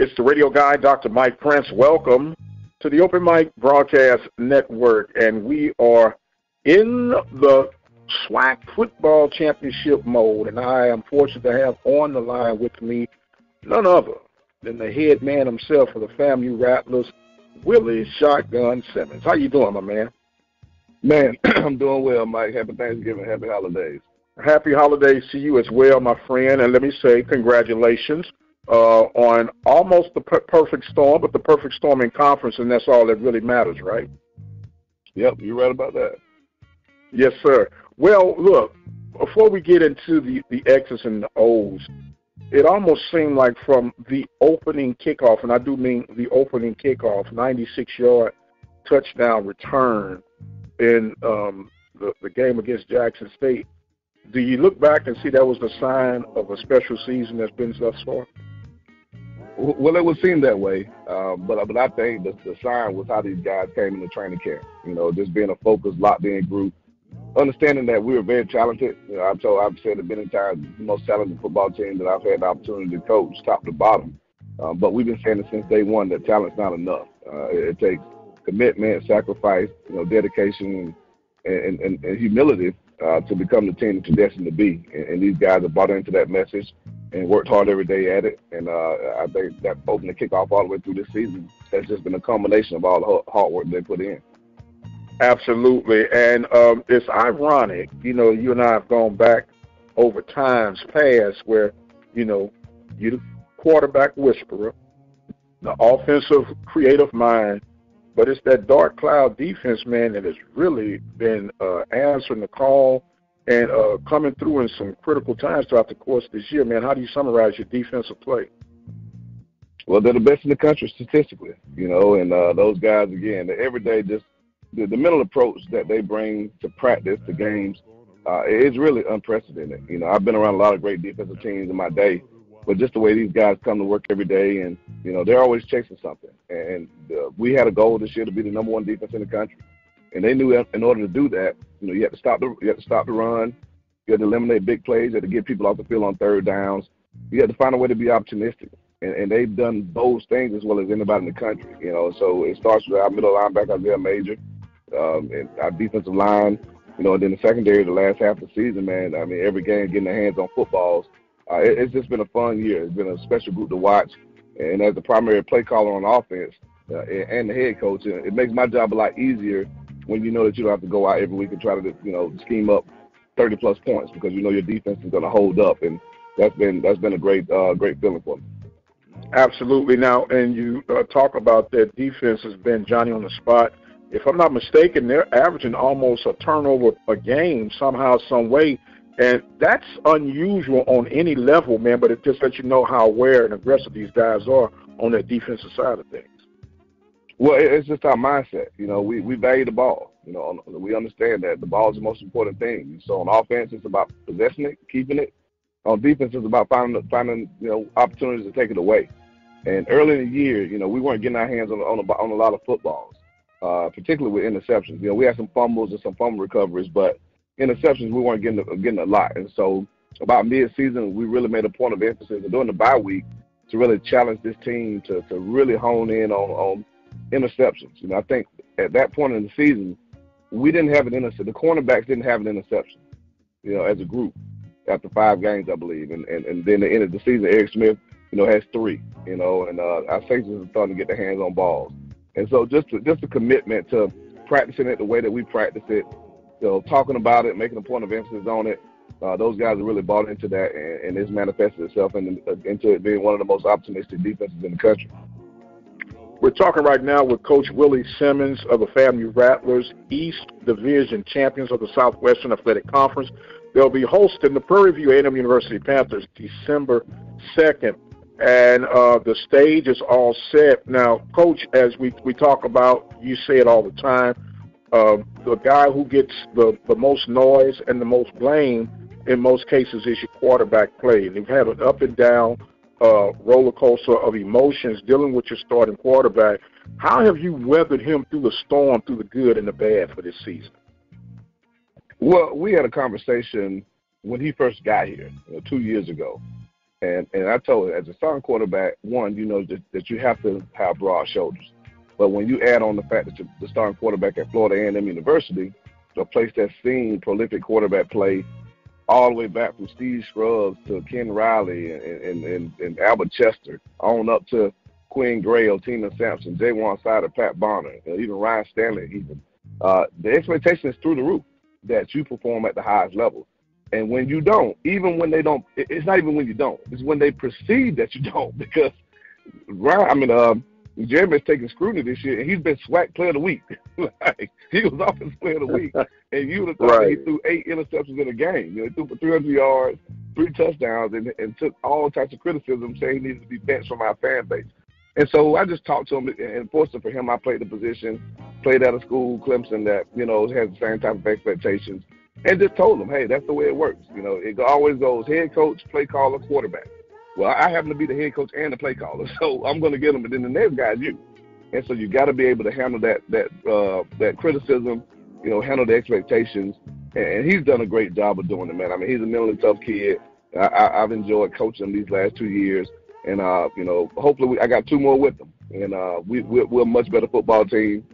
It's the radio guy, Dr. Mike Prince. Welcome to the Open Mic Broadcast Network, and we are in the SWAC football championship mode, and I am fortunate to have on the line with me none other than the head man himself of the FAMU Rattlers, Willie Shotgun Simmons. How you doing, my man? Man, I'm doing well, Mike. Happy Thanksgiving, happy holidays. Happy holidays to you as well, my friend, and let me say congratulations uh, on almost the per- perfect storm, but the perfect storm in conference, and that's all that really matters, right? Yep, you're right about that. Yes, sir. Well, look, before we get into the, the X's and the O's, it almost seemed like from the opening kickoff, and I do mean the opening kickoff, 96 yard touchdown return in um, the, the game against Jackson State. Do you look back and see that was the sign of a special season that's been thus far? Well, it would seem that way, um, but but I think the, the sign was how these guys came into training camp. You know, just being a focused, locked-in group, understanding that we were very talented. You know, I've told, I've said it many times, the most talented football team that I've had the opportunity to coach, top to bottom. Um, but we've been saying it since day one that talent's not enough. Uh, it, it takes commitment, sacrifice, you know, dedication, and, and, and, and humility uh, to become the team that you're destined to be. And, and these guys have bought into that message and worked hard every day at it. And uh, I think that opened the kickoff all the way through this season. That's just been a combination of all the hard work they put in. Absolutely, and um, it's ironic. You know, you and I have gone back over times past where, you know, you the quarterback whisperer, the offensive creative mind, but it's that dark cloud defense, man, that has really been uh, answering the call and uh, coming through in some critical times throughout the course of this year, man. How do you summarize your defensive play? Well, they're the best in the country statistically, you know, and uh, those guys again, the everyday just the, the mental approach that they bring to practice, to games, uh, is really unprecedented. You know, I've been around a lot of great defensive teams in my day, but just the way these guys come to work every day, and you know, they're always chasing something. And uh, we had a goal this year to be the number one defense in the country, and they knew in order to do that, you know, you had to stop the you had to stop the run, you had to eliminate big plays, you had to get people off the field on third downs, you had to find a way to be opportunistic. And, and they've done those things as well as anybody in the country, you know. So it starts with our middle linebacker, Isaiah Major, um, and our defensive line, you know, and then the secondary, the last half of the season, man. I mean, every game getting their hands on footballs. Uh, it, it's just been a fun year. It's been a special group to watch. And as the primary play caller on offense uh, and the head coach, it makes my job a lot easier when you know that you don't have to go out every week and try to, you know, scheme up 30 plus points because you know your defense is going to hold up, and that's been that's been a great uh, great feeling for me. Absolutely. Now, and you uh, talk about that defense has been Johnny on the spot. If I'm not mistaken, they're averaging almost a turnover a game somehow, some way, and that's unusual on any level, man. But it just lets you know how aware and aggressive these guys are on that defensive side of things. Well, it's just our mindset. You know, we, we value the ball. You know, we understand that the ball is the most important thing. So on offense, it's about possessing it, keeping it. On defense, it's about finding finding you know opportunities to take it away. And early in the year, you know, we weren't getting our hands on on a, on a lot of footballs, uh, particularly with interceptions. You know, we had some fumbles and some fumble recoveries, but interceptions we weren't getting getting a lot. And so about mid-season, we really made a point of emphasis during the bye week to really challenge this team to to really hone in on on interceptions. You know, I think at that point in the season, we didn't have an interception. The cornerbacks didn't have an interception, you know, as a group after five games, I believe. And and, and then the end of the season, Eric Smith, you know, has three, you know, and uh, our safeties are starting to get their hands on balls. And so just to, just a commitment to practicing it the way that we practice it, you know, talking about it, making a point of emphasis on it. Uh, those guys have really bought into that, and, and it's manifested itself in, into it being one of the most optimistic defenses in the country. We're talking right now with Coach Willie Simmons of the FAMU Rattlers, East Division champions of the Southwestern Athletic Conference. They'll be hosting the Prairie View A&M University Panthers December 2nd. And uh, the stage is all set. Now, Coach, as we, we talk about, you say it all the time, uh, the guy who gets the, the most noise and the most blame in most cases is your quarterback play. And you've had an up and down uh, roller coaster of emotions dealing with your starting quarterback. How have you weathered him through the storm, through the good and the bad for this season? Well, we had a conversation when he first got here you know, two years ago, And and I told him as a starting quarterback, one, you know that, that you have to have broad shoulders. But when you add on the fact that you're the starting quarterback at Florida A&M University, a place that's seen prolific quarterback play all the way back from Steve Scruggs to Ken Riley and, and, and, and Albert Chester, on up to Quinn Gray, Tina Sampson, Ja'Juan Seider, Pat Bonner, even Ryan Stanley, even. Uh, the expectation is through the roof that you perform at the highest level. And when you don't, even when they don't, it's not even when you don't. It's when they perceive that you don't. Because Ryan, I mean, um, Jeremy's taking scrutiny this year, and he's been SWAC Player of the Week. like he was Offensive Player of the Week, and you would have thought right. he threw eight interceptions in a game. You know, he threw for 300 yards, three touchdowns, and, and took all types of criticism, saying he needed to be benched from our fan base. And so I just talked to him, and fortunately for him, I played the position, played at a school, Clemson, that you know has the same type of expectations and just told them, hey, that's the way it works. You know, it always goes head coach, play caller, quarterback. Well, I happen to be the head coach and the play caller, so I'm going to get them, and then the next guy is you. And so you got to be able to handle that that uh, that criticism, you know, handle the expectations. And he's done a great job of doing it, man. I mean, he's a mentally tough kid. I, I've enjoyed coaching him these last two years, and uh, you know, hopefully we, I got two more with them, and uh, we, we're, we're a much better football team.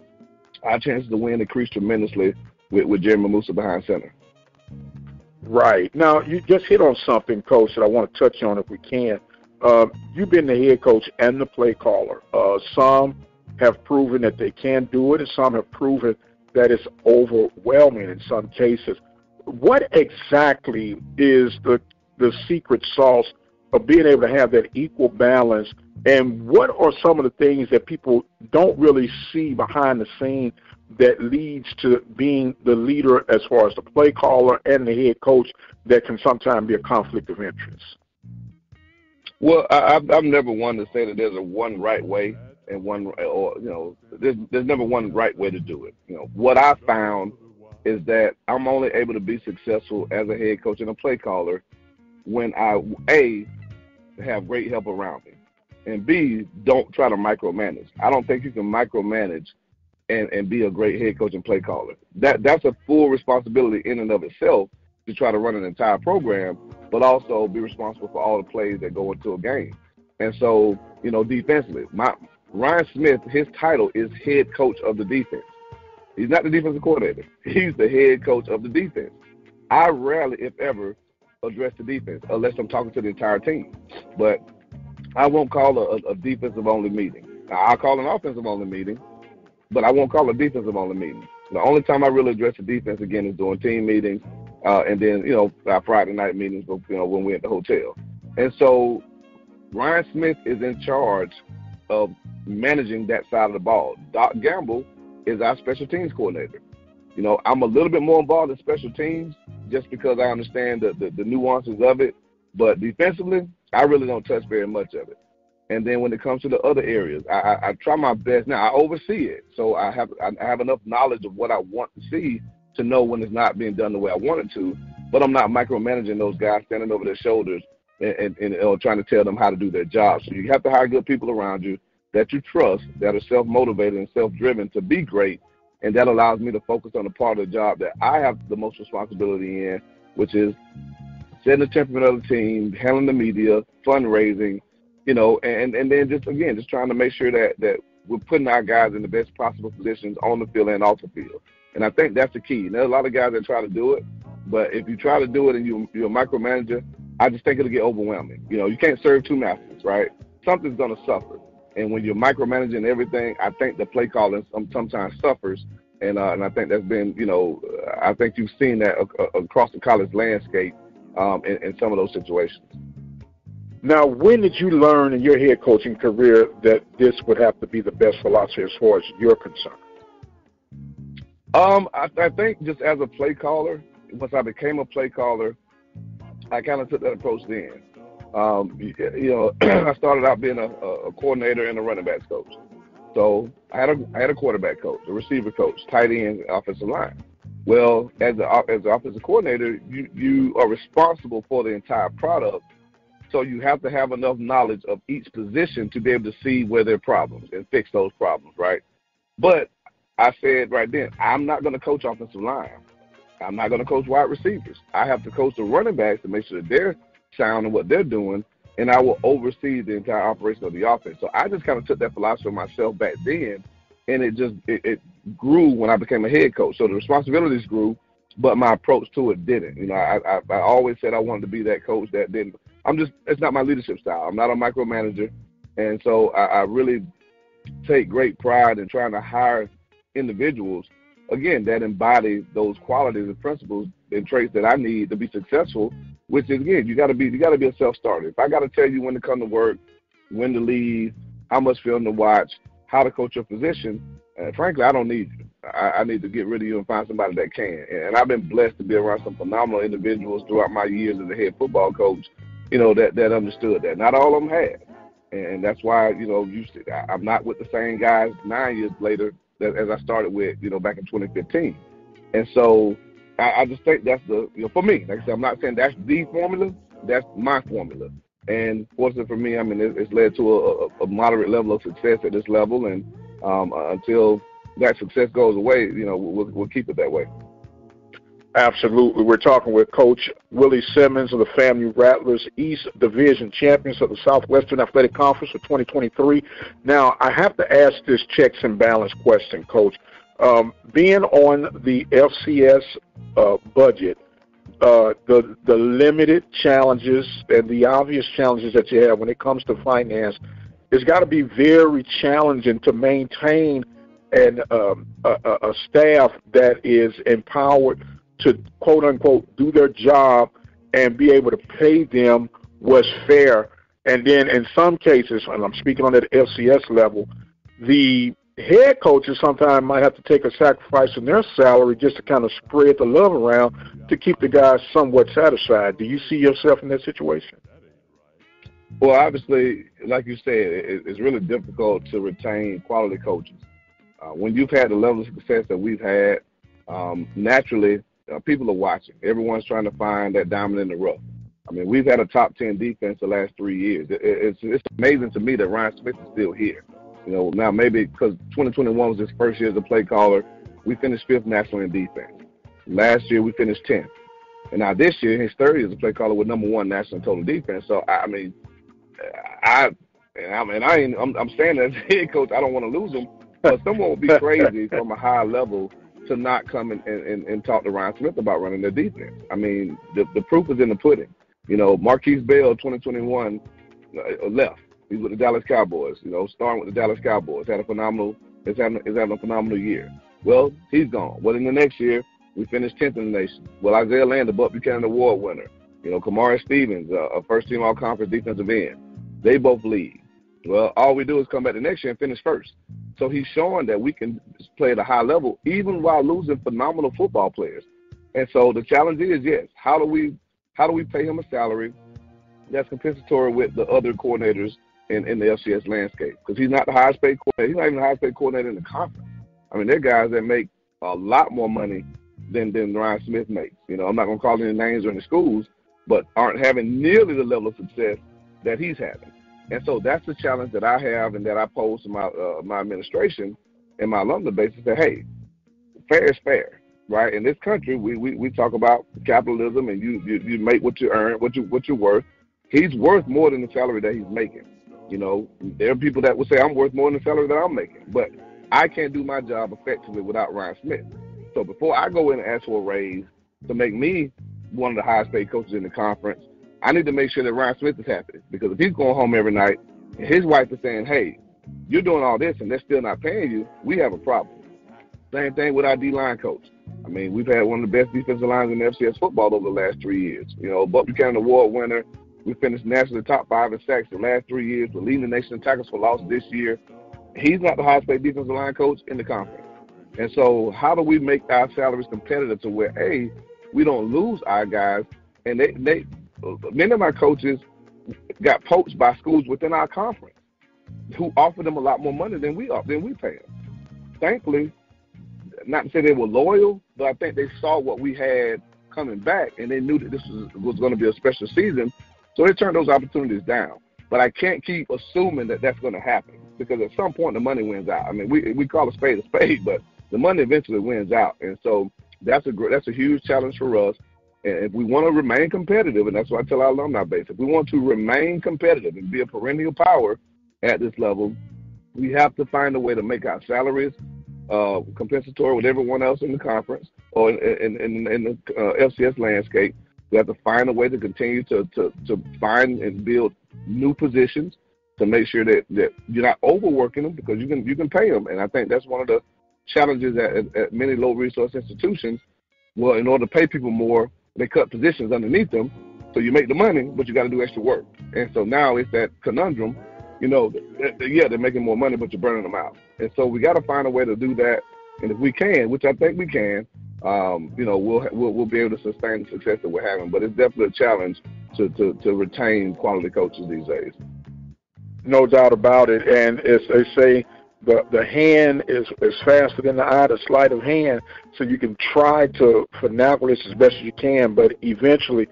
Our chances to win increase tremendously with, with Jeremy Moussa behind center. Right. Now, you just hit on something, Coach, that I want to touch on if we can. Uh, you've been the head coach and the play caller. Uh, some have proven that they can do it, and some have proven that it's overwhelming in some cases. What exactly is the the secret sauce of being able to have that equal balance? And what are some of the things that people don't really see behind the scene that leads to being the leader as far as the play caller and the head coach that can sometimes be a conflict of interest? Well, I, I'm never one to say that there's a one right way and one, or you know, there's there's never one right way to do it. You know, what I found is that I'm only able to be successful as a head coach and a play caller when I a have great help around me, and b don't try to micromanage. I don't think you can micromanage and, and be a great head coach and play caller. That that's a full responsibility in and of itself to try to run an entire program, but also be responsible for all the plays that go into a game. And so, you know, defensively, my Ryan Smith, his title is head coach of the defense. He's not the defensive coordinator. He's the head coach of the defense. I rarely, if ever, address the defense unless I'm talking to the entire team. But I won't call a, a defensive only meeting. I'll call an offensive only meeting but I won't call a defensive only meeting. The only time I really address the defense again is during team meetings, uh, and then you know our Friday night meetings, you know when we're at the hotel. And so Ryan Smith is in charge of managing that side of the ball. Doc Gamble is our special teams coordinator. You know, I'm a little bit more involved in special teams just because I understand the, the, the nuances of it. But defensively, I really don't touch very much of it. And then when it comes to the other areas, I, I, I try my best. Now I oversee it, so I have I have enough knowledge of what I want to see to know when it's not being done the way I want it to. But I'm not micromanaging those guys standing over their shoulders and, and, and trying to tell them how to do their job. So you have to hire good people around you that you trust, that are self motivated and self driven to be great, and that allows me to focus on the part of the job that I have the most responsibility in, which is setting the temperament of the team, handling the media, fundraising, you know, and and then just again, just trying to make sure that that we're putting our guys in the best possible positions on the field and off the field. And I think that's the key. And there's a lot of guys that try to do it, but if you try to do it and you, you're a micromanager, I just think it'll get overwhelming. You know, you can't serve two masters, right? Something's to suffer. And when you're micromanaging everything, I think the play calling sometimes suffers. And uh, and I think that's been, you know, I think you've seen that across the college landscape um, in, in some of those situations. Now, when did you learn in your head coaching career that this would have to be the best philosophy as far as you're concerned? Um, I, I think just as a play caller, once I became a play caller, I kind of took that approach then. Um, you, know, I started out being a, a coordinator and a running backs coach. So I had a I had a quarterback coach, a receiver coach, tight end, offensive line. Well, as a as an offensive coordinator, you you are responsible for the entire product so you have to have enough knowledge of each position to be able to see where there are problems and fix those problems, right? But I said right then, I'm not going to coach offensive line. I'm not going to coach wide receivers. I have to coach the running backs to make sure that they're sound in what they're doing and I will oversee the entire operation of the offense. So I just kind of took that philosophy myself back then, and it just it, it grew when I became a head coach. So the responsibilities grew, but my approach to it didn't. You know, I, I, I always said I wanted to be that coach that didn't. I'm just it's not my leadership style. I'm not a micromanager, and so I, I really take great pride in trying to hire individuals again that embody those qualities and principles and traits that I need to be successful. Which is again, you got to be you got to be a self starter. If I got to tell you when to come to work, when to leave, how much film to watch, how to coach your position, and frankly, I don't need you. I, I need to get rid of you and find somebody that can. And I've been blessed to be around some phenomenal individuals throughout my years as a head football coach. You know that that understood that. Not all of them had, and that's why you know you. I'm not with the same guys nine years later that, as I started with. You know back in 2015, and so I, I just think that's the you know for me. Like I said, I'm not saying that's the formula. That's my formula. And fortunately for me, I mean, it, it's led to a, a, moderate level of success at this level. And um, until that success goes away, you know, we'll, we'll keep it that way. Absolutely. We're talking with Coach Willie Simmons of the FAMU Rattlers, East Division champions of the Southwestern Athletic Conference for 2023. Now, I have to ask this checks and balance question, Coach. Um, being on the FCS uh, budget, uh, the the limited challenges and the obvious challenges that you have when it comes to finance, it's got to be very challenging to maintain and um, a, a staff that is empowered to quote unquote do their job and be able to pay them was fair. And then in some cases, and I'm speaking on that FCS level, the head coaches sometimes might have to take a sacrifice in their salary just to kind of spread the love around to keep the guys somewhat satisfied. Do you see yourself in that situation? Well, obviously, like you said, it's really difficult to retain quality coaches. Uh, when you've had the level of success that we've had, um, naturally, uh, people are watching. Everyone's trying to find that diamond in the rough. I mean, we've had a top 10 defense the last three years. It, it's, it's amazing to me that Ryan Smith is still here. You know, now maybe because 2021 was his first year as a play caller, we finished fifth nationally in defense. Last year, we finished 10th. And now this year, his third year as a play caller with number one national total defense. So, I mean, I, and I mean, I ain't, I'm, I'm saying as head coach, I don't want to lose him. But someone would be crazy from a high level to not come and, and, and talk to Ryan Smith about running their defense. I mean, the, the proof is in the pudding. You know, Markquese Bell, 2021, uh, left. He's with the Dallas Cowboys. You know, starting with the Dallas Cowboys, had a phenomenal, is having, is having a phenomenal year. Well, he's gone. Well, in the next year, we finished 10th in the nation. Well, Isaiah Land, the Buck Buchanan Award winner. You know, Kamari Stevens, uh, a first team All Conference defensive end. They both leave. Well, all we do is come back the next year and finish first. So he's showing that we can play at a high level even while losing phenomenal football players. And so the challenge is yes, how do we how do we pay him a salary that's compensatory with the other coordinators in, in the FCS landscape? Because he's not the highest paid coordinator. He's not even the highest paid coordinator in the conference. I mean, they're guys that make a lot more money than than Ryan Smith makes. You know, I'm not gonna call any names or any schools, but aren't having nearly the level of success that he's having. And so that's the challenge that I have and that I pose to my uh, my administration and my alumni base is say, hey, fair is fair, right? In this country, we, we, we talk about capitalism and you, you you make what you earn, what you what you're worth. He's worth more than the salary that he's making. You know, there are people that would say I'm worth more than the salary that I'm making, but I can't do my job effectively without Ryan Smith. So before I go in and ask for a raise to make me one of the highest paid coaches in the conference, I need to make sure that Ryan Smith is happy because if he's going home every night and his wife is saying, "Hey, you're doing all this and they're still not paying you," we have a problem. Same thing with our D line coach. I mean, we've had one of the best defensive lines in FCS football over the last three years. You know, Buck Buchanan Award winner. We finished nationally top five in sacks the last three years. We're leading the nation in tackles for loss this year. He's not the highest paid defensive line coach in the conference. And so, how do we make our salaries competitive to where, a, we don't lose our guys, and they, they many of my coaches got poached by schools within our conference who offered them a lot more money than we than we pay them. Thankfully, not to say they were loyal, but I think they saw what we had coming back, and they knew that this was, was going to be a special season, so they turned those opportunities down. But I can't keep assuming that that's going to happen because at some point the money wins out. I mean, we we call a spade a spade, but the money eventually wins out, and so that's a that's a huge challenge for us. And if we want to remain competitive, and that's what I tell our alumni base, if we want to remain competitive and be a perennial power at this level, we have to find a way to make our salaries uh, compensatory with everyone else in the conference or in, in, in, in the uh, FCS landscape. We have to find a way to continue to, to, to find and build new positions to make sure that, that you're not overworking them because you can you can pay them. And I think that's one of the challenges at, at, at many low resource institutions. Well, in order to pay people more, they cut positions underneath them, so you make the money, but you got to do extra work. And so now it's that conundrum. You know, yeah, they're making more money, but you're burning them out. And so we got to find a way to do that. And if we can, which I think we can, um, you know, we'll, we'll we'll be able to sustain the success that we're having. But it's definitely a challenge to to, to retain quality coaches these days. No doubt about it. And as they say, the the hand is is faster than the eye, the sleight of hand. So you can try to finagle this as best as you can, but eventually,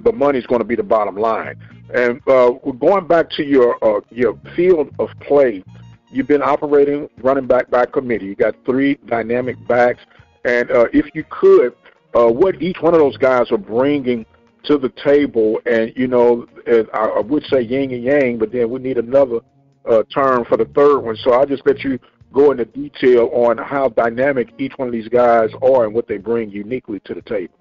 the money's going to be the bottom line. And uh, going back to your uh, your field of play, you've been operating running back by committee. You got three dynamic backs, and uh, if you could, uh, what each one of those guys are bringing to the table, and you know, I would say yin and yang, but then we need another uh, term for the third one. So I'll just let you go into detail on how dynamic each one of these guys are and what they bring uniquely to the table.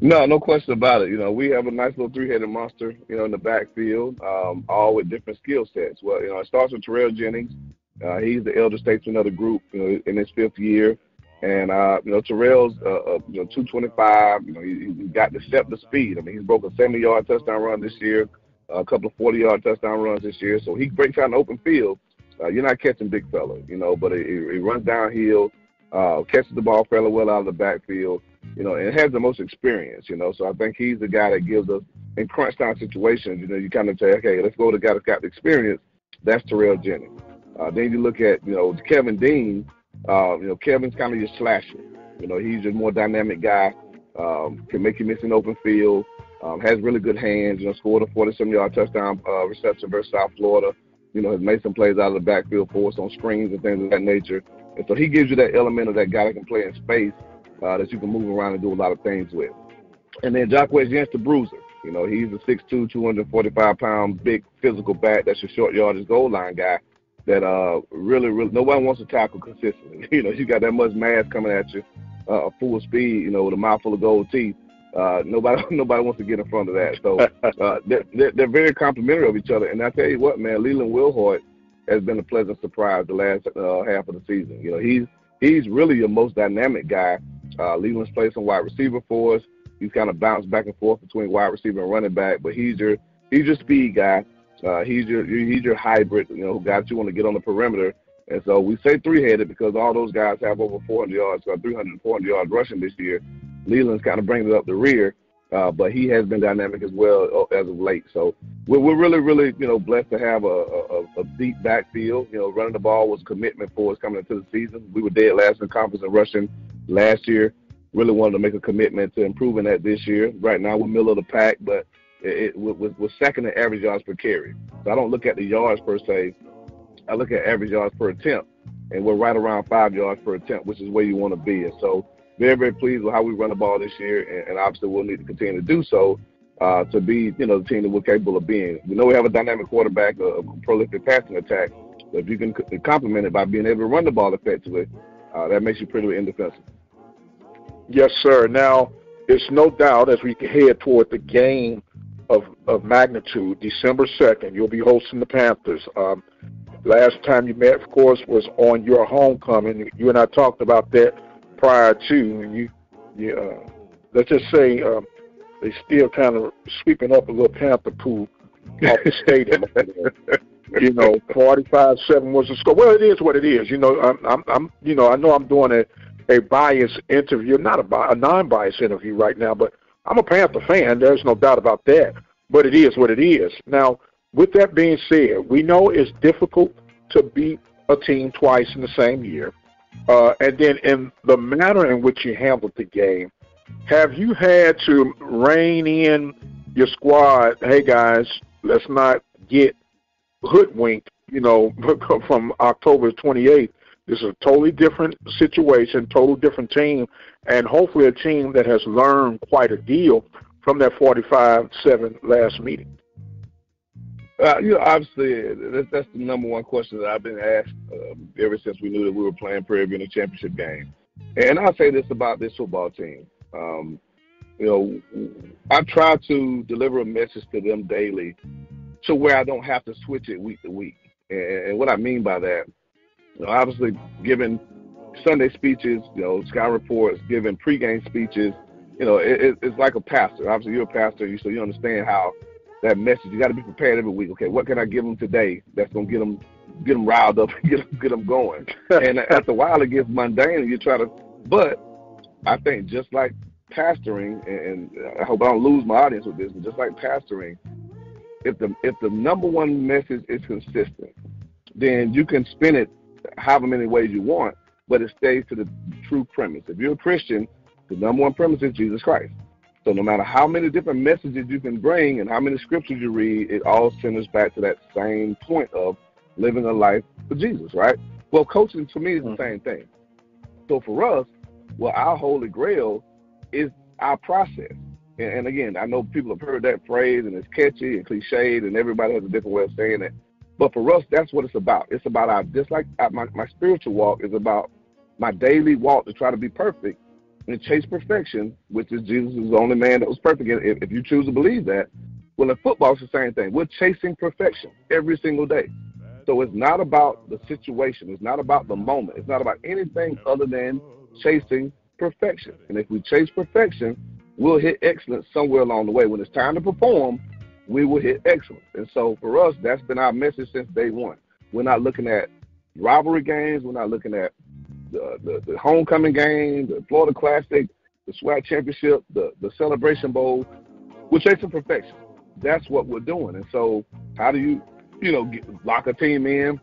No, no question about it. You know, we have a nice little three-headed monster, you know, in the backfield, um, all with different skill sets. Well, you know, it starts with Terrell Jennings. Uh, he's the elder statesman of the group, you know, in his fifth year. And uh, you know, Terrell's uh, uh, you know 225. You know, he, he got the step the speed. I mean, he's broke a 70-yard touchdown run this year a couple of 40 yard touchdown runs this year. So he breaks out in open field. Uh, you're not catching big fella, you know, but he, he runs downhill, uh, catches the ball fairly well out of the backfield, you know, and has the most experience, you know. So I think he's the guy that gives us in crunch time situations, you know, you kind of say, okay, let's go to the guy that's got the experience. That's Terrell Jennings. Uh, then you look at, you know, Kevin Dean. Uh, you know, Kevin's kind of your slasher. You know, he's a more dynamic guy. Um, can make you miss an open field. Um, has really good hands. You know, scored a 47 yard touchdown uh, reception versus South Florida. You know, has made some plays out of the backfield for us on screens and things of that nature. And so he gives you that element of that guy that can play in space uh, that you can move around and do a lot of things with. And then Jacquez Jens, the bruiser. You know, he's a 6'2", 245 pound, big physical back. That's your short yardage goal line guy. That uh really, really, nobody wants to tackle consistently. You know, you got that much mass coming at you, uh, full speed. You know, with a mouthful of gold teeth. Uh, nobody nobody wants to get in front of that. So uh, they're, they're, very complimentary of each other. And I tell you what, man, Leland Wilhoit has been a pleasant surprise the last uh, half of the season. You know, he's he's really your most dynamic guy. Uh, Leland's played some wide receiver for us. He's kind of bounced back and forth between wide receiver and running back, but he's your he's your speed guy. Uh, he's your he's your hybrid, you know, guy that you want to get on the perimeter. And so we say three-headed because all those guys have over 400 yards, uh, 300, 400 yards rushing this year. Leland's kind of bringing it up the rear, uh, but he has been dynamic as well uh, as of late. So we're, we're really, really, you know, blessed to have a, a, a deep backfield. You know, running the ball was commitment for us coming into the season. We were dead last in conference in rushing last year. Really wanted to make a commitment to improving that this year. Right now we're middle of the pack, but it, it was, was second in average yards per carry. So I don't look at the yards per se. I look at average yards per attempt, and we're right around five yards per attempt, which is where you want to be. And so very, very pleased with how we run the ball this year, and, and obviously we'll need to continue to do so uh, to be, you know, the team that we're capable of being. We know we have a dynamic quarterback, a, prolific passing attack, but if you can complement it by being able to run the ball effectively, uh, that makes you pretty indefensible. Yes, sir. Now, it's no doubt as we head toward the game of, of magnitude, December 2nd, you'll be hosting the Panthers. Um, last time you met, of course, was on your homecoming. You and I talked about that prior to, you, you uh, let's just say um, they still kind of sweeping up a little panther poo off the stadium. you know, forty-five seven was the score. Well, it is what it is. You know, I'm, I'm, I'm you know, I know I'm doing a a biased interview, not a, a non-biased interview right now, but I'm a Panther fan. There's no doubt about that. But it is what it is. Now, with that being said, we know it's difficult to beat a team twice in the same year. Uh, and then in the manner in which you handled the game, have you had to rein in your squad? Hey guys, let's not get hoodwinked. You know, from October 28th This is a totally different situation, total different team, and hopefully a team that has learned quite a deal from that 45-7 last meeting. Uh, you know, obviously, that's, that's the number one question that I've been asked um, ever since we knew that we were playing Prairie View in a championship game. And I'll say this about this football team. Um, you know, I try to deliver a message to them daily to where I don't have to switch it week to week. And, and what I mean by that, you know, obviously giving Sunday speeches, you know, sky reports, giving pregame speeches, you know, it, it's like a pastor. Obviously, you're a pastor, so you understand how that message. You got to be prepared every week. Okay, what can I give them today that's gonna get them get them riled up get them, get them going? and after a while, it gets mundane, and you try to. But I think just like pastoring, and I hope I don't lose my audience with this, but just like pastoring, if the if the number one message is consistent, then you can spin it however many ways you want, but it stays to the true premise. If you're a Christian, the number one premise is Jesus Christ. So no matter how many different messages you can bring and how many scriptures you read, it all centers back to that same point of living a life for Jesus, right? Well, coaching to me is the mm-hmm. same thing. So for us, well, our holy grail is our process. And, and again, I know people have heard that phrase and it's catchy and cliched, and everybody has a different way of saying it. But for us, that's what it's about. It's about our just like my my spiritual walk is about my daily walk to try to be perfect and chase perfection, which is Jesus is the only man that was perfect. If, if you choose to believe that, well, in football, it's the same thing. We're chasing perfection every single day. So it's not about the situation. It's not about the moment. It's not about anything other than chasing perfection. And if we chase perfection, we'll hit excellence somewhere along the way. When it's time to perform, we will hit excellence. And so for us, that's been our message since day one. We're not looking at rivalry games. We're not looking at the, the, the homecoming game, the Florida Classic, the SWAC Championship, the, the Celebration Bowl. We're chasing perfection. That's what we're doing. And so, how do you, you know, get, lock a team in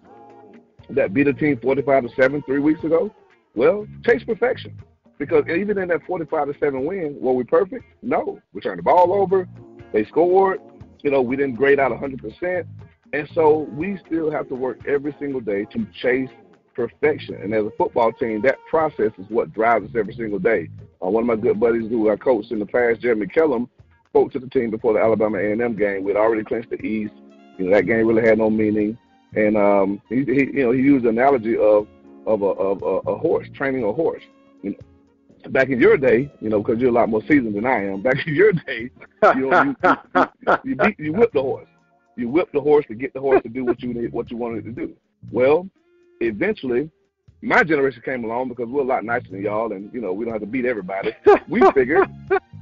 that beat a team 45 to 7 three weeks ago? Well, chase perfection. Because even in that 45 to 7 win, were we perfect? No. We turned the ball over. They scored. You know, we didn't grade out 100%. And so we still have to work every single day to chase perfection. And as a football team, that process is what drives us every single day. Uh, one of my good buddies who I coached in the past, Jeremy Kellum, spoke to the team before the Alabama A&M game. We'd already clinched the East. You know, that game really had no meaning. And um, he, he, you know, he used the analogy of of a, of a, a horse training a horse. You know, back in your day, you know, because you're a lot more seasoned than I am. Back in your day, you know, you, you, you, you, beat, you whip the horse. You whip the horse to get the horse to do what you need, what you wanted it to do. Well, eventually, my generation came along because we're a lot nicer than y'all, and you know we don't have to beat everybody. We figured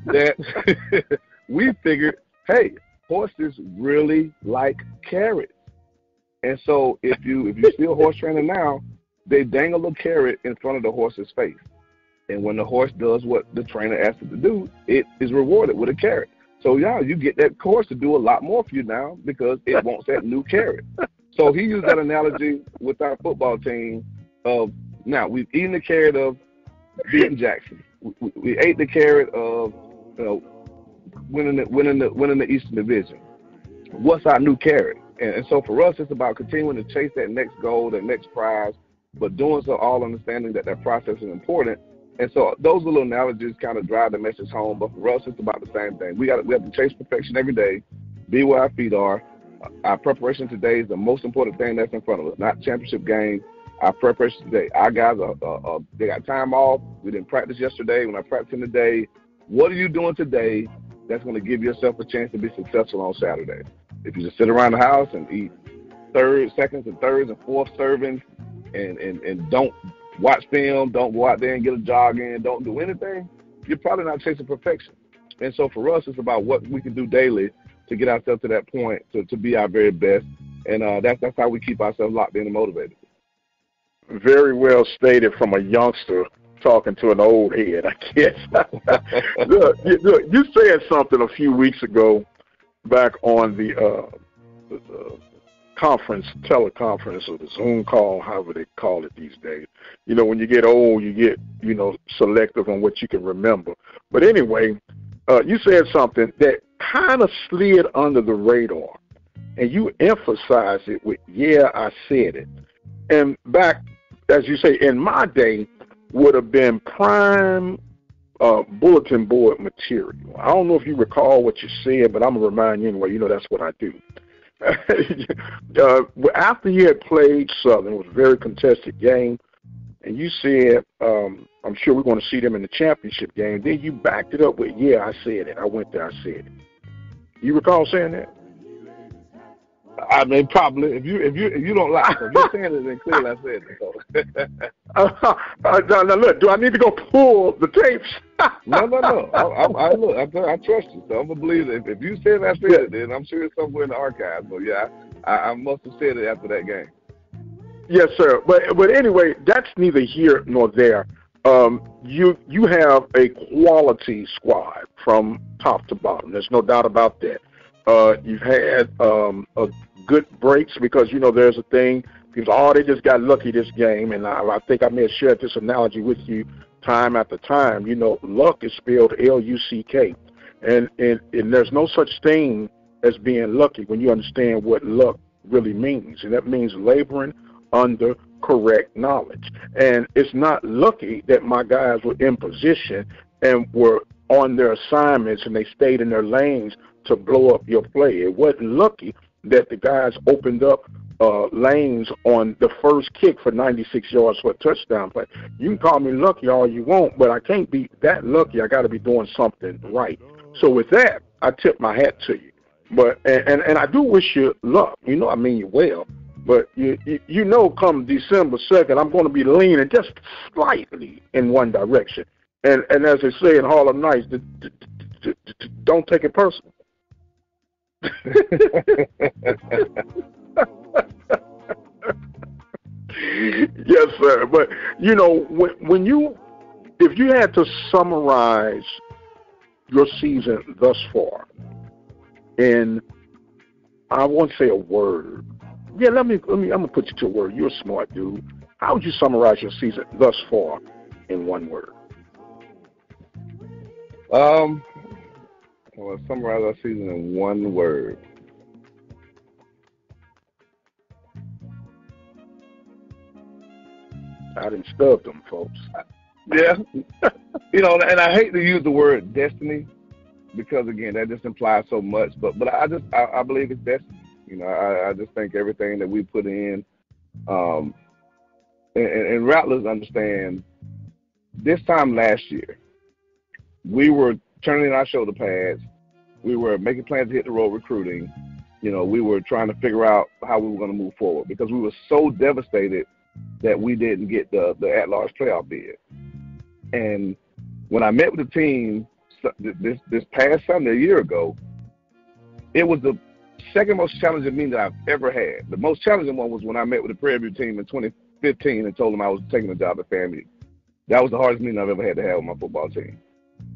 that we figured, hey, horses really like carrots, and so if you if you see a horse trainer now, they dangle a carrot in front of the horse's face, and when the horse does what the trainer asked it to do, it is rewarded with a carrot. So yeah, you get that horse to do a lot more for you now because it wants that new carrot. So he used that analogy with our football team of now we've eaten the carrot of beating Jackson. We, we ate the carrot of you know winning the winning the winning the Eastern Division. What's our new carrot? And, and so for us, it's about continuing to chase that next goal, that next prize, but doing so all understanding that that process is important. And so those little analogies kind of drive the message home. But for us, it's about the same thing. We got we have to chase perfection every day, be where our feet are, our preparation today is the most important thing that's in front of us, not championship game. Our preparation today. Our guys are, they got time off. We didn't practice yesterday. We're not practicing today. What are you doing today that's going to give yourself a chance to be successful on Saturday? If you just sit around the house and eat third, seconds, and thirds and fourth servings, and and and don't watch film, don't go out there and get a jog in, don't do anything, you're probably not chasing perfection. And so for us, it's about what we can do daily to get ourselves to that point to, to be our very best. And uh, that's that's how we keep ourselves locked in and motivated. Very well stated from a youngster talking to an old head, I guess. look, you, look, you said something a few weeks ago back on the, uh, the, conference, teleconference, or the Zoom call, however they call it these days. You know, when you get old, you get, you know, selective on what you can remember. But anyway, uh, you said something that kind of slid under the radar, and you emphasize it with "Yeah, I said it." And back as you say, in my day, would have been prime uh, bulletin board material. I don't know if you recall what you said, but I'm gonna remind you anyway. You know that's what I do. uh, after you had played Southern, it was a very contested game, and you said, um, "I'm sure we're going to see them in the championship game." Then you backed it up with, "Yeah, I said it. I went there. I said it." You recall saying that? I mean, probably. If you if you if you don't lie, if you're saying it, then clearly I said it. So. uh, now, now, look, do I need to go pull the tapes? no, no, no. I, I, I look, I, I trust you, so I'm gonna believe it. If, if you said I said it, then I'm sure it's somewhere in the archives. So yeah, I, I must have said it after that game. Yes, sir. But but anyway, that's neither here nor there. Um, you you have a quality squad from top to bottom. There's no doubt about that. Uh, you've had um, a good breaks because you know there's a thing because oh they just got lucky this game, and I, I think I may have shared this analogy with you time after time. You know, luck is spelled L-U-C-K, and and and there's no such thing as being lucky when you understand what luck really means, and that means laboring under correct knowledge. And it's not lucky that my guys were in position and were on their assignments and they stayed in their lanes to blow up your play. It wasn't lucky that the guys opened up uh, lanes on the first kick for 96 yards for a touchdown play. You can call me lucky all you want, but I can't be that lucky. I got to be doing something right. So with that, I tip my hat to you. But and, and and I do wish you luck. You know, I mean you well. But you you know, come December second, I'm going to be leaning just slightly in one direction. And and as they say in Harlem Nights, don't take it personal. yes, sir. But you know, when when you if you had to summarize your season thus far in I won't say a word. Yeah, let me let me I'm gonna put you to a word. You're a smart dude. How would you summarize your season thus far in one word? Um to summarize our season in one word. I didn't stub them, folks. Yeah. you know, and I hate to use the word destiny because again that just implies so much. But but I just I, I believe it's destiny. You know, I, I just think everything that we put in, um, and, and Rattlers understand. This time last year, we were turning in our shoulder pads. We were making plans to hit the road recruiting. You know, we were trying to figure out how we were going to move forward because we were so devastated that we didn't get the the at large playoff bid. And when I met with the team this this past Sunday a year ago, it was the second most challenging meeting that I've ever had. The most challenging one was when I met with the Prairie View team in 2015 and told them I was taking a job at FAMU. That was the hardest meeting I've ever had to have with my football team.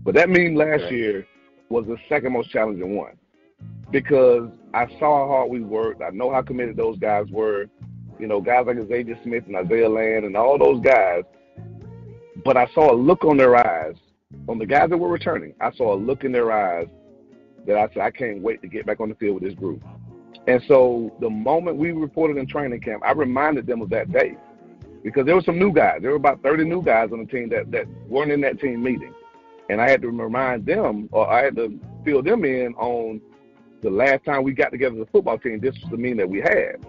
But that meeting last right. year was the second most challenging one because I saw how hard we worked. I know how committed those guys were. You know, guys like Xavier Smith and Isaiah Land and all those guys. But I saw a look on their eyes, on the guys that were returning. I saw a look in their eyes that I said, I can't wait to get back on the field with this group. And so the moment we reported in training camp, I reminded them of that day because there were some new guys. There were about 30 new guys on the team that, that weren't in that team meeting. And I had to remind them, or I had to fill them in on the last time we got together as a football team, this was the meeting that we had.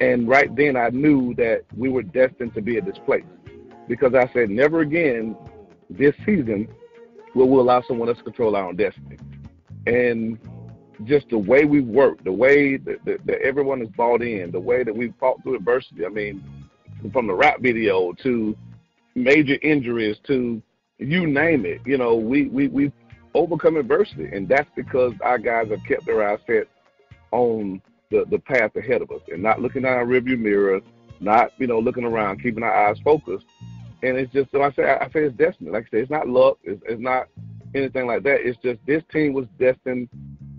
And right then I knew that we were destined to be at this place. Because I said, never again this season will we allow someone else to control our own destiny. And just the way we work, the way that, that, that everyone is bought in, the way that we fought through adversity. I mean, from the rap video to major injuries to you name it. You know, we we we overcome adversity, and that's because our guys have kept their eyes set on the the path ahead of us, and not looking at our rearview mirror, not you know looking around, keeping our eyes focused. And it's just, so I say, I say it's destiny. Like I say, it's not luck. It's, it's not anything like that. It's just this team was destined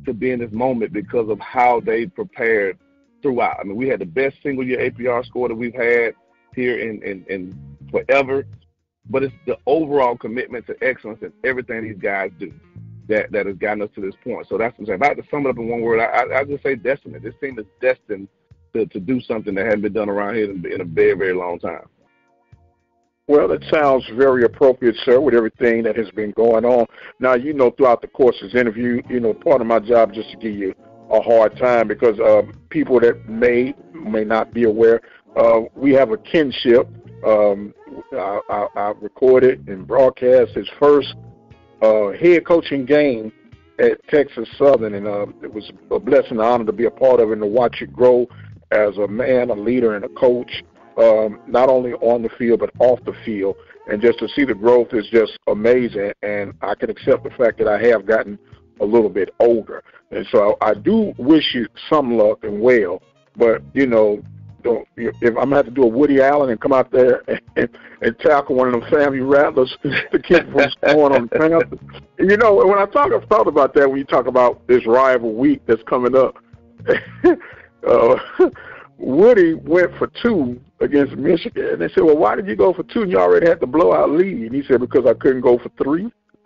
to be in this moment because of how they prepared throughout. I mean, we had the best single year APR score that we've had here in, in, in forever but it's the overall commitment to excellence and everything these guys do that that has gotten us to this point. So that's what I'm saying. If I had to sum it up in one word, I, I, just say destiny. This team is destined to, to do something that hasn't been done around here in a very, very long time. Well, that sounds very appropriate, sir, with everything that has been going on. Now, you know, throughout the course of this interview, you know, part of my job just to give you a hard time because uh, people that may may not be aware, uh, we have a kinship. Um, I, I, I recorded and broadcast his first uh, head coaching game at Texas Southern, and uh, it was a blessing and honor to be a part of it and to watch it grow as a man, a leader, and a coach um, not only on the field but off the field. And just to see the growth is just amazing. And I can accept the fact that I have gotten a little bit older. And so I do wish you some luck and well. But you know, don't, if I'm gonna have to do a Woody Allen and come out there and, and, and tackle one of them FAMU rattlers to keep from scoring on the Panthers, you know, when I talk, I've thought about that when you talk about this rival week that's coming up. uh, Woody went for two against Michigan. And they said, well, why did you go for two and you already had the blowout lead? And he said, because I couldn't go for three.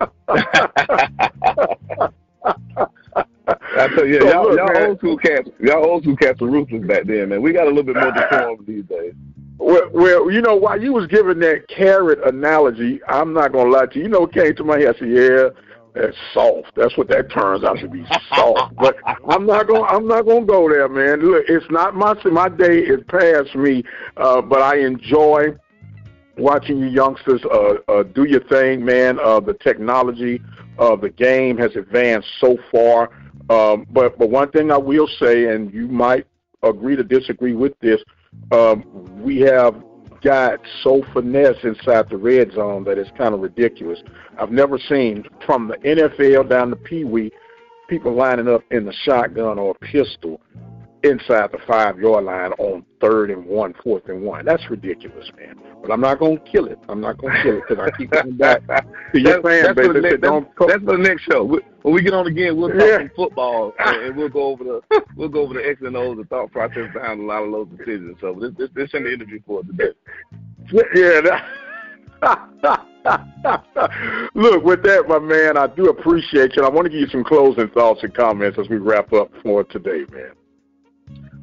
I tell you, so y'all, look, y'all old school cats, y'all old school cats were ruthless back then, man. We got a little bit more decorum these days. Well, well, you know, while you was giving that carrot analogy, I'm not gonna lie to you. You know, what came to my head. I said, "Yeah, that's soft. That's what that turns out to be, soft." but I'm not gonna, I'm not gonna go there, man. Look, it's not my my day is past me, uh, but I enjoy watching you youngsters uh, uh, do your thing, man. Uh, the technology of the game has advanced so far. Um, but but one thing I will say, and you might agree to disagree with this, um, we have got so finesse inside the red zone that it's kind of ridiculous. I've never seen from the NFL down to Pee Wee people lining up in the shotgun or pistol inside the five yard line on third and one, fourth and one. That's ridiculous, man. But I'm not going to kill it. I'm not going to kill it because I keep coming back to your fan base. That's, that's, the next show. When we get on again, we'll talk yeah. some football and we'll go over the we'll go over the X and O's, the thought process behind a lot of those decisions. So this this, this in the interview for today. Yeah. Look, with that, my man, I do appreciate you. I want to give you some closing thoughts and comments as we wrap up for today, man.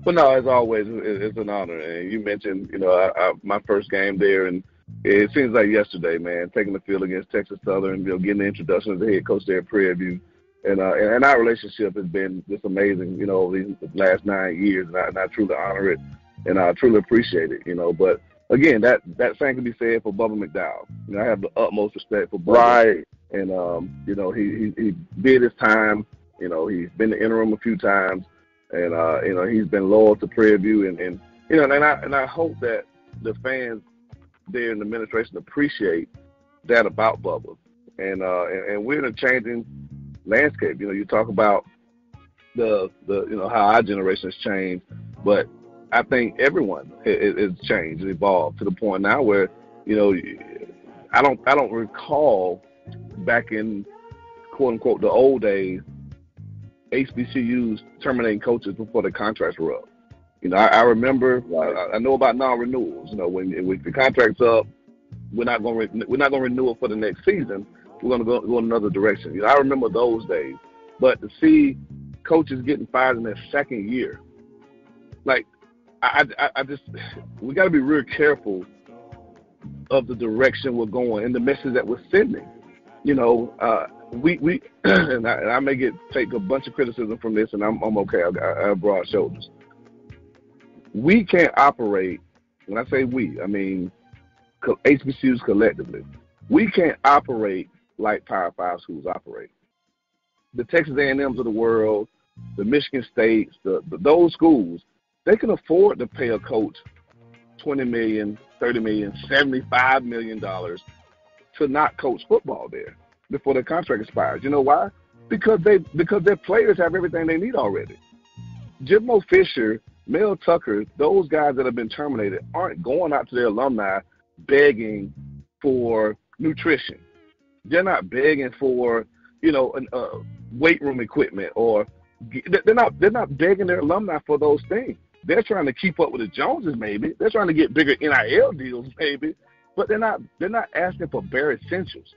Well, no, as always, it's an honor. And you mentioned, you know, I, I, my first game there, and it seems like yesterday, man, taking the field against Texas Southern, you know, getting the introduction as the head coach there at Prairie View. And, uh, and, and our relationship has been just amazing, you know, these last nine years, and I, and I truly honor it, and I truly appreciate it, you know. But again, that that same can be said for Bubba McDowell. You know, I have the utmost respect for Bubba. Right. And um, you know, he, he he did his time. You know, he's been the interim a few times and uh, you know he's been loyal to Prairie View, and, and you know, and I and I hope that the fans there in the administration appreciate that about Bubba, and uh, and, and we're in a changing landscape. You know, you talk about the the you know how our generation has changed, but I think everyone has changed, and evolved to the point now where you know I don't I don't recall back in quote unquote the old days HBCUs terminating coaches before the contracts were up. You know, I, I remember. I, I know about non-renewals. You know, when, when the contract's up, we're not going re- we're not going to renew it for the next season. We're going to go, in another direction. You know, I remember those days. But to see coaches getting fired in their second year, like I, I, I just we got to be real careful of the direction we're going and the message that we're sending. You know, uh, we we and I, and I may get take a bunch of criticism from this, and I'm I'm okay. I, I have broad shoulders. We can't operate. When I say we, I mean HBCUs collectively. We can't operate like Power Five schools operate. The Texas A&Ms of the world, the Michigan States, the, the those schools, they can afford to pay a coach twenty million, thirty million, seventy-five million dollars to not coach football there before their contract expires. You know why? Because they because their players have everything they need already. Jimbo Fisher, Mel Tucker, those guys that have been terminated aren't going out to their alumni begging for nutrition. They're not begging for you know an, uh, weight room equipment or they're not they're not begging their alumni for those things. They're trying to keep up with the Joneses, maybe. They're trying to get bigger NIL deals, maybe. But they're not they're not asking for bare essentials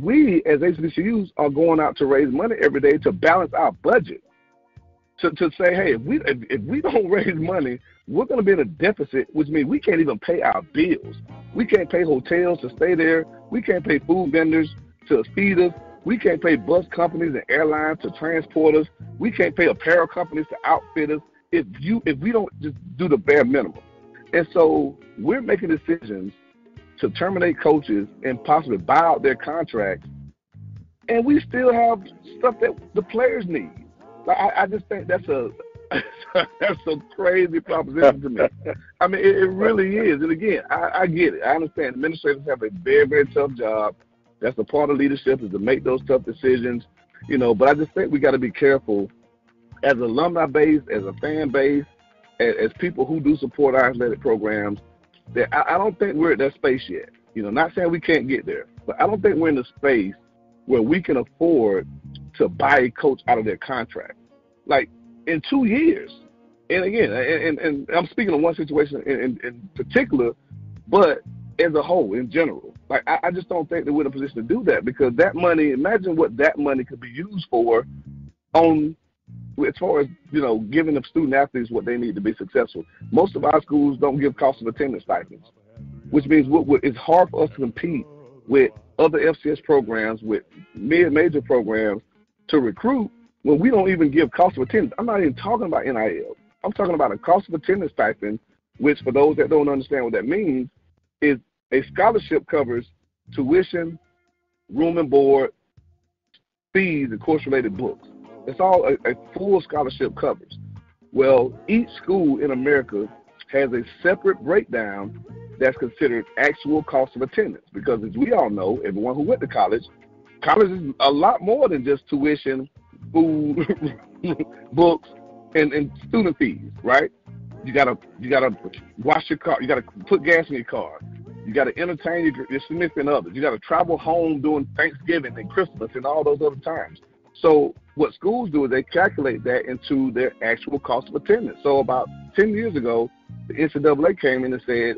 we as HBCUs are going out to raise money every day to balance our budget. To, to say, hey, if we if, if we don't raise money, we're going to be in a deficit, which means we can't even pay our bills. We can't pay hotels to stay there. We can't pay food vendors to feed us. We can't pay bus companies and airlines to transport us. We can't pay apparel companies to outfit us if you if we don't just do the bare minimum. And so we're making decisions to terminate coaches and possibly buy out their contracts, and we still have stuff that the players need. Like, I, I just think that's a that's a crazy proposition to me. I mean, it, it really is. And again, I, I get it. I understand administrators have a very, very tough job. That's a part of leadership is to make those tough decisions, you know. But I just think we got to be careful as alumni base, as a fan base, as, as people who do support our athletic programs. That I, I don't think we're at that space yet. You know, not saying we can't get there, but I don't think we're in the space where we can afford to buy a coach out of their contract. Like in two years. And again, and, and I'm speaking of one situation in, in, in particular, but as a whole, in general, like I, I just don't think that we're in a position to do that because that money. Imagine what that money could be used for, on as far as you know, giving the student athletes what they need to be successful. Most of our schools don't give cost of attendance stipends, which means it's hard for us to compete with other FCS programs, with mid major programs to recruit when we don't even give cost of attendance. I'm not even talking about NIL. I'm talking about a cost of attendance stipend, which for those that don't understand what that means, is a scholarship covers tuition, room and board, fees, and course-related books. It's all a, a full scholarship covers. Well, each school in America has a separate breakdown that's considered actual cost of attendance because as we all know, everyone who went to college, college is a lot more than just tuition, food, books, and, and student fees, right? You gotta you gotta wash your car. You gotta put gas in your car. You gotta entertain your, your significant others. You gotta travel home during Thanksgiving and Christmas and all those other times. So what schools do is they calculate that into their actual cost of attendance. So about ten years ago, the NCAA came in and said,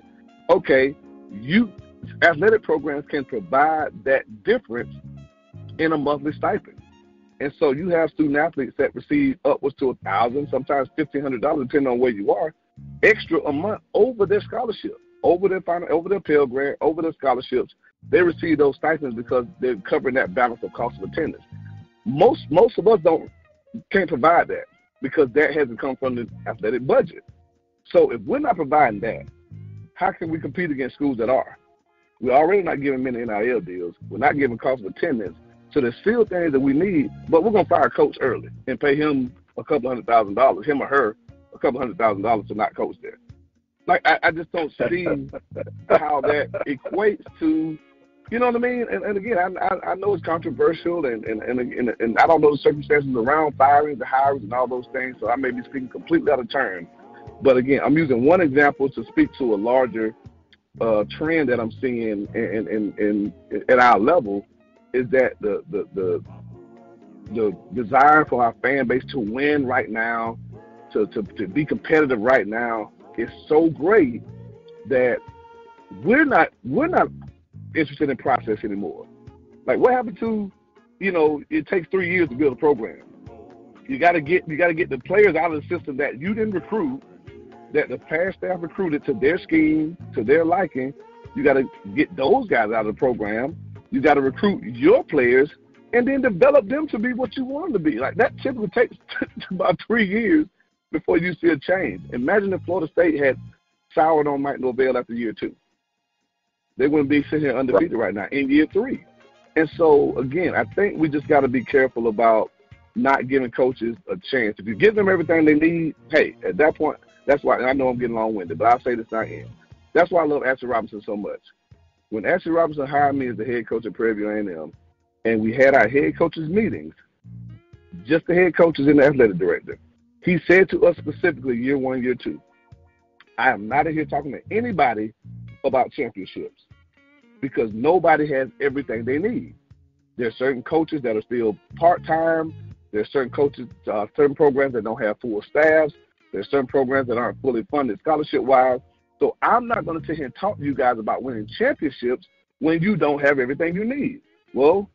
okay, you athletic programs can provide that difference in a monthly stipend. And so you have student athletes that receive upwards to a thousand, sometimes fifteen hundred dollars, depending on where you are, extra a month over their scholarship, over their final, over their Pell Grant, over their scholarships. They receive those stipends because they're covering that balance of cost of attendance. Most most of us don't can't provide that because that hasn't come from the athletic budget. So if we're not providing that, how can we compete against schools that are? We're already not giving many NIL deals. We're not giving cost of attendance. So there's still things that we need, but we're gonna fire a coach early and pay him a couple hundred thousand dollars, him or her, a couple hundred thousand dollars to not coach there. Like I, I just don't see how that equates to, you know what I mean? And, and again, I, I, I know it's controversial, and and, and and I don't know the circumstances around firing, the hires, and all those things. So I may be speaking completely out of turn. But again, I'm using one example to speak to a larger uh, trend that I'm seeing in, in, in, in, at our level is that the the the the desire for our fan base to win right now, to, to, to be competitive right now is so great that we're not we're not interested in process anymore. Like what happened to, you know, it takes three years to build a program. You gotta get you gotta get the players out of the system that you didn't recruit, that the past staff recruited to their scheme, to their liking. You gotta get those guys out of the program you got to recruit your players and then develop them to be what you want them to be. Like that typically takes about three years before you see a change. Imagine if Florida State had soured on Mike Norvell after year two. They wouldn't be sitting here undefeated right now in year three. And so again, I think we just got to be careful about not giving coaches a chance. If you give them everything they need, hey, at that point, that's why I know I'm getting long winded, but I'll say this not in. That's why I love Ashley Robinson so much when Ashley Robinson hired me as the head coach at Prairie View A&M, and we had our head coaches meetings, just the head coaches and the athletic director, he said to us specifically, year one, year two, I am not in here talking to anybody about championships because nobody has everything they need. There are certain coaches that are still part time. There are certain coaches, uh, certain programs that don't have full staffs. There are certain programs that aren't fully funded scholarship wise. So I'm not going to sit here and talk to you guys about winning championships when you don't have everything you need. Well,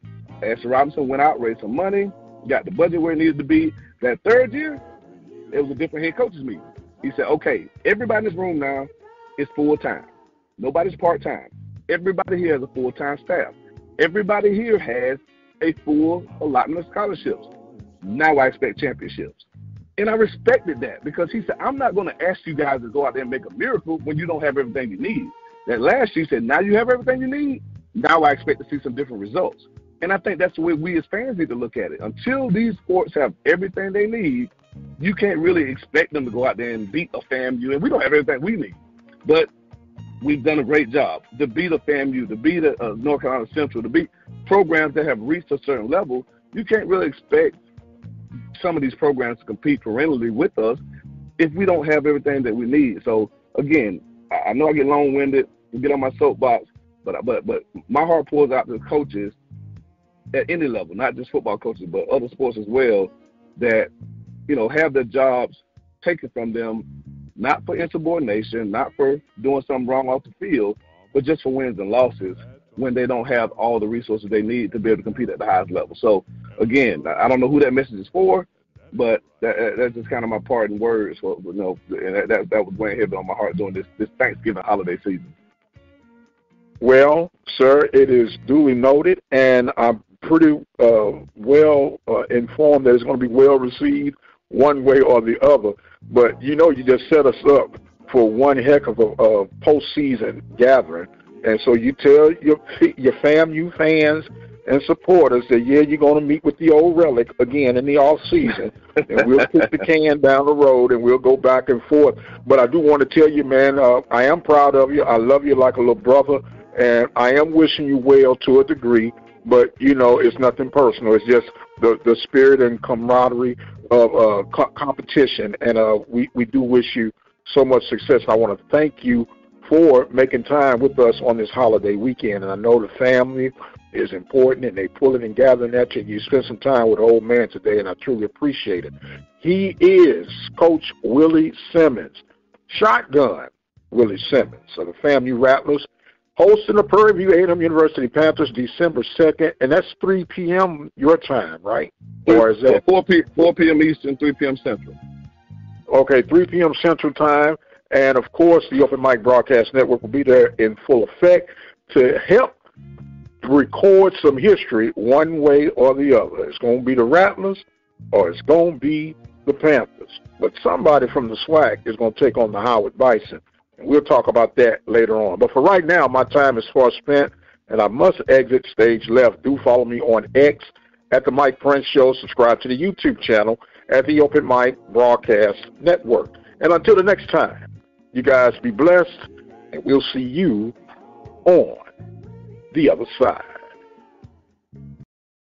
Ashley Robinson went out, raised some money, got the budget where it needed to be. That third year, it was a different head coaches meeting. He said, okay, everybody in this room now is full time. Nobody's part time. Everybody here has a full time staff. Everybody here has a full allotment of scholarships. Now I expect championships. And I respected that because he said, I'm not going to ask you guys to go out there and make a miracle when you don't have everything you need. That last year he said, now you have everything you need. Now I expect to see some different results. And I think that's the way we as fans need to look at it. Until these sports have everything they need, you can't really expect them to go out there and beat a FAMU, and we don't have everything we need. But we've done a great job to beat the FAMU, to beat the a North Carolina Central, to beat programs that have reached a certain level. You can't really expect some of these programs to compete perennially with us if we don't have everything that we need. So again, I know I get long-winded, and get on my soapbox, but but but my heart pours out to coaches at any level, not just football coaches, but other sports as well, that you know have their jobs taken from them, not for insubordination, not for doing something wrong off the field, but just for wins and losses when they don't have all the resources they need to be able to compete at the highest level. So again, I don't know who that message is for, but that, that's just kind of my parting words. For, you know, and that, that, that was weighing heavy on my heart during this this Thanksgiving holiday season. Well, sir, it is duly noted, and I'm pretty uh, well uh, informed that it's going to be well received one way or the other. But you know, you just set us up for one heck of a, a postseason gathering, and so you tell your your fam, you fans, and supporters that yeah, you're going to meet with the old relic again in the off season, and we'll kick the can down the road and we'll go back and forth. But I do want to tell you, man, uh, I am proud of you. I love you like a little brother, and I am wishing you well to a degree. But you know, it's nothing personal. It's just the the spirit and camaraderie of uh, co- competition, and uh, we we do wish you so much success. I want to thank you for making time with us on this holiday weekend. And I know the family is important and they pulling and gathering at you. You spent some time with the old man today, and I truly appreciate it. He is Coach Willie Simmons, shotgun Willie Simmons of the FAMU Rattlers, hosting the Prairie View A&M University Panthers December 2nd, and that's 3 p.m. your time, right? Or is that 4 p 4 p.m. Eastern, 3 p.m. Central? Okay, 3 p.m. Central Time. And of course, the Open Mic Broadcast Network will be there in full effect to help record some history one way or the other. It's going to be the Rattlers or it's going to be the Panthers. But somebody from the SWAC is going to take on the Howard Bison. We'll talk about that later on. But for right now, my time is far spent, and I must exit stage left. Do follow me on X at the Mike Prince Show. Subscribe to the YouTube channel at the Open Mic Broadcast Network. And until the next time, you guys be blessed, and we'll see you on the other side.